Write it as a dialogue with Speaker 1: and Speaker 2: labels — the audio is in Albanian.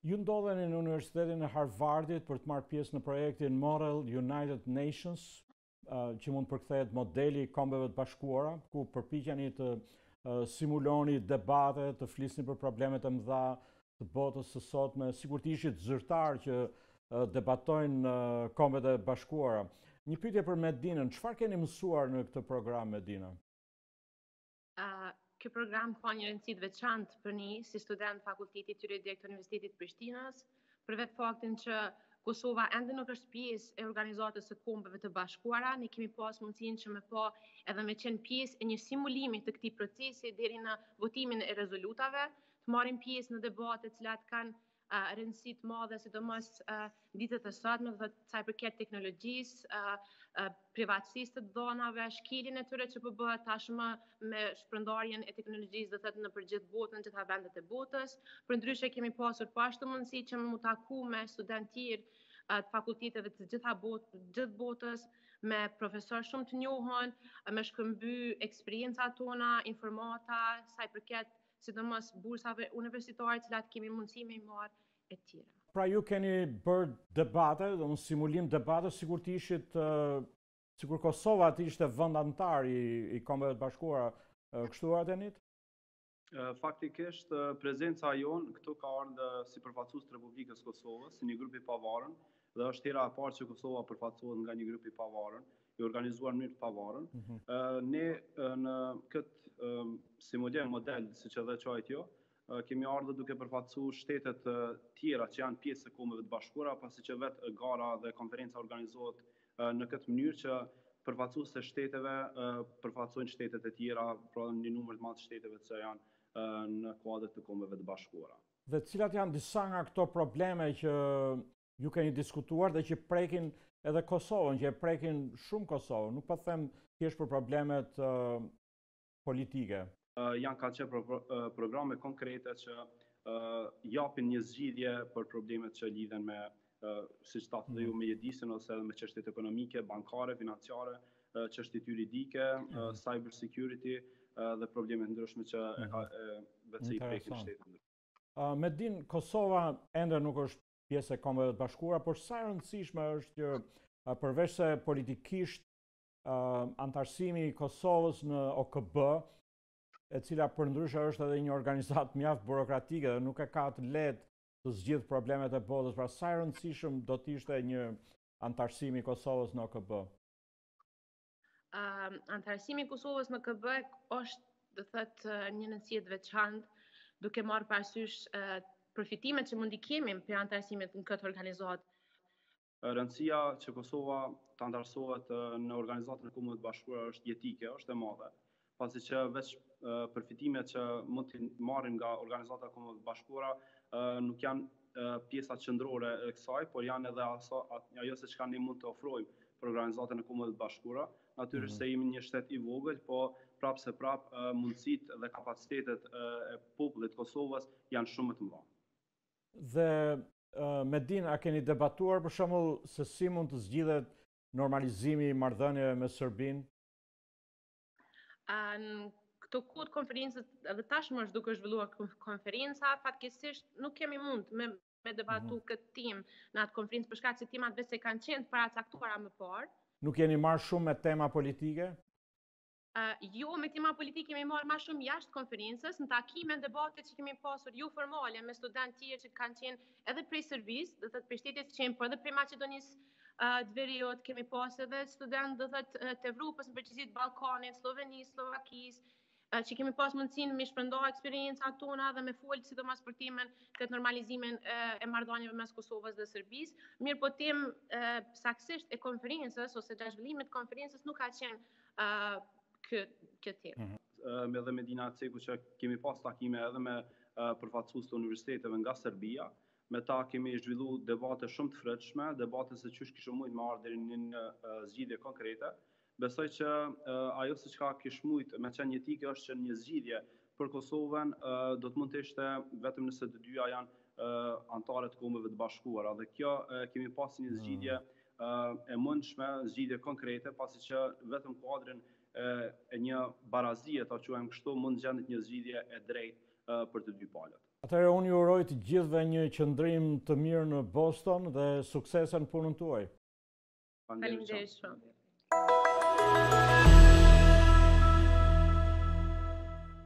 Speaker 1: Ju ndodheni në Universitetin e Harvardit për të marrë pjesë në projektin Model United Nations, që mund të përkthehet modeli i Kombeve të Bashkuara, ku përpiqeni të simuloni debate, të flisni për problemet e mëdha të botës së sotme, sikur të ishit zyrtarë që debatojnë në Kombet e Bashkuara. Një pyetje për Medinën, çfarë keni mësuar në këtë program Medina?
Speaker 2: Uh, ky program ka një rëndësi të veçantë për ne si studentë të fakultetit juridik të Universitetit të Prishtinës, për vetë faktin që Kosova ende nuk është pjesë e organizatës së kombeve të bashkuara, ne kemi pas mundësinë që me pa edhe me qenë pjesë e një simulimi të këtij procesi deri në votimin e rezolutave, të marrim pjesë në debate të cilat kanë uh, rëndësi të madhe, sidomos uh, ditët e sotme, do të thotë sa i përket teknologjisë, uh, uh, privatësisë të dhanave, shkeljen e tyre që po bëhet tashmë me shpërndarjen e teknologjisë, do të thotë nëpër gjithë botën, të gjitha vendet e botës. Përndryshe kemi pasur po ashtu mundësi që me u taku me studentë uh, të fakulteteve të gjitha bot, gjithë botës, me profesorë shumë të njohun, me shkëmby eksperiencat tona, informata, sa i përket sidomos bursave universitare të cilat kemi mundësi me i marrë etj.
Speaker 1: Pra ju keni bërë debate, domethënë simulim debate, sikur të ishit, sikur Kosova të ishte vend anëtar i kombeve të bashkuara, kështu Artenit?
Speaker 3: Faktikisht, prezenca jonë këtu ka ardhë si përfaqësues të Republikës së Kosovës, si një grup i pavarun, dhe është hera e parë që Kosova përfaqësohet nga një grup i pavarun, i organizuar në mënyrë të pavarur. Mhm. Ne në këtë si model model siç edhe quhet ajo, kemi ardhur duke përfaqësu shtetet tjera që janë pjesë e kombeve të bashkuara, pasi që vetë gara dhe konferenca organizohet në këtë mënyrë që përfaqësues të shteteve, përfaqësojnë shtetet e tjera, pra një numër të madh të shteteve që janë në kuadër të kombeve të bashkuara.
Speaker 1: Dhe cilat janë disa nga këto probleme që ju keni diskutuar dhe që prekin edhe Kosovën, që e prekin shumë Kosovën, nuk pa po them thjesht për problemet politike.
Speaker 3: Janë kaq programe konkrete që japin një zgjidhje për problemet që lidhen me, siç thatë dhe ju, mm. mjedisin ose edhe me çështjet ekonomike, bankare, financiare, çështjet juridike, mm. cyber security dhe probleme të ndryshme që i ka mm. që i prekin
Speaker 1: shtetet. Medinë, Kosova ende nuk është pjesë e Kombeve të Bashkuara, por sa e rëndësishme është që përveç se politikisht anëtarësimi i Kosovës në OKB, e cila përndryshe është edhe një organizatë mjaft burokratike dhe nuk e ka të lehtë të zgjidhë problemet e botës, pra sa i rëndësishëm do të ishte një anëtarësim i Kosovës në OKB?
Speaker 2: Uh, antarësimi i Kosovës në OKB është, do thotë, një rëndësie të veçantë, duke marrë parasysh uh, përfitimet që mund t'i kemi prej antarësimit në këtë organizatë.
Speaker 3: Rëndësia që Kosova të antarësohet në organizatën e Kombeve të Bashkuara është jetike, është e madhe. pasi që veç përfitimet që mund t'i marrim nga organizata e kombeve të bashkuara nuk janë pjesa qëndrore e kësaj, por janë edhe aso, ajo se çka ne mund të ofrojmë për organizatën e kombeve të bashkuara. Natyrisht mhm. se jemi një shtet i vogël, po prapë se prapë mundësitë dhe kapacitetet e popullit të Kosovës janë shumë të mëdha.
Speaker 1: Dhe Medina, a keni debatuar për shembull se si mund të zgjidhet normalizimi i marrëdhënieve me Serbinë?
Speaker 2: në këtë këtë konferencë se edhe tashmë është duke u zhvilluar konferenca, fatkeqësisht nuk kemi mund me e debatu mm -hmm. këtë temë në atë konferencë për shkak që temat veçse kanë qenë të paracaktuara më parë.
Speaker 1: Nuk jeni marrë shumë me tema politike?
Speaker 2: Uh, jo, me tema politike jemi marrë më shumë jashtë konferencës, në takime në debate që kemi pasur joformale me studentë tjerë që kanë qenë edhe prej Serbisë, do thot prej shtetit që jemi, por edhe prej Maqedonisë të Veriut, kemi pas edhe studentë do thot të Evropës, në përgjithësi të Ballkanit, Slovenisë, Sllovakisë, që kemi pas mundësinë me shpërnda eksperiencat tona dhe me folë sidomos për temën e të normalizimin e marrëdhanieve mes Kosovës dhe Serbisë. Mirëpo temë saksisht e konferencës ose gjatë zhvillimit të konferencës nuk ka qenë kjo temë.
Speaker 3: Mhm. edhe Medina e ceku që kemi pas takime edhe me përfaqësues të universiteteve nga Serbia. Me ta kemi zhvillu debate shumë të frytshme, debate se qysh kish mujtë me ardhë deri në zgjidhje konkrete. Besoj që ajo se çka kish mujtë me qenë një pikë është që një zgjidhje për Kosovën do të mund të ishte vetëm nëse të dyja janë antare të Kombeve të Bashkuara. Dhe kjo kemi pas një zgjidhje mm. e mundshme, zgjidhje konkrete, pasi që vetëm kuadrin e një barazie, ta quajmë kështu, mund të gjendet një zgjidhje e drejtë për të dy palët.
Speaker 1: Atëherë unë ju uroj të gjithëve një qëndrim të mirë në Boston dhe suksese në punën tuaj.
Speaker 3: Faleminderit
Speaker 2: shumë.